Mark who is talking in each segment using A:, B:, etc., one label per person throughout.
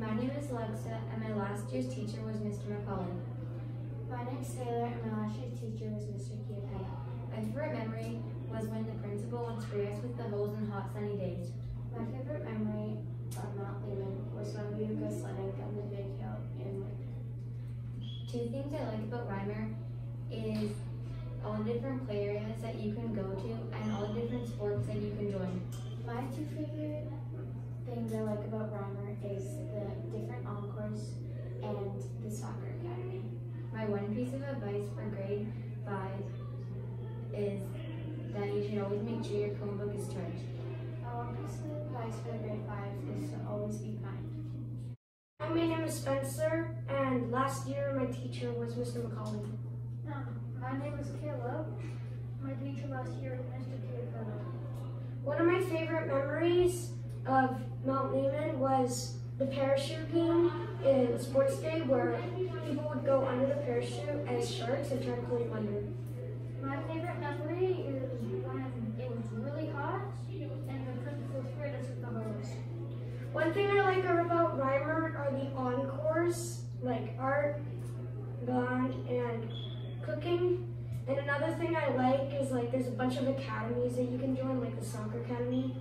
A: My name is Alexa, and my last year's teacher was Mr. McCullen.
B: My name's Taylor, and my last year's teacher was Mr. Kiapella.
A: My favorite memory was when the principal would spray us with the hose on hot sunny days.
B: My favorite memory of Mount Lehman was when we would go sledding down the big hill in winter.
A: Two things I like about Reimer is all the different play areas that you can go to and all the different sports that you can join.
B: My two favorite things I like about Reimer is the different encores and the soccer academy.
A: My one piece of advice for grade five is that you should always make sure your Chromebook is charged.
B: One piece of advice for grade five is to always be kind.
C: Hi, my name is Spencer, and last year my teacher was Mr. McCauley.
B: My name is Caleb. My teacher last year was Mr. Kiapella.
C: One of my favorite memories of Mount Lehman was the parachute game in sports day where people would go under as sharks and to pull you under.
B: My favorite memory is when it was really hot and the sprayed us with the hose.
C: One thing I like about Reimer are the encores, like art, bond, and cooking. And another thing I like is like there's a bunch of academies that you can join, like the soccer academy.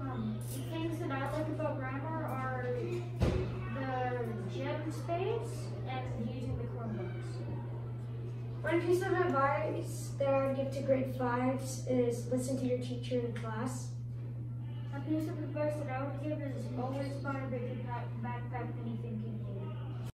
B: Um, things that I like about Reimer
C: One piece of advice that I give to grade fives is listen to your teacher in class.
B: A piece of advice that I would give is always buy a bigger backpack than you think you